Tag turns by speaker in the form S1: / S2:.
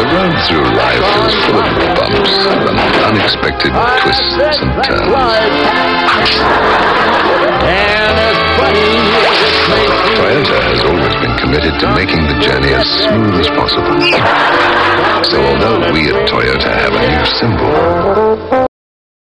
S1: The road through life is full of bumps and unexpected twists and turns. Toyota has always been committed to making the journey as smooth as possible. So although we at Toyota have a new symbol,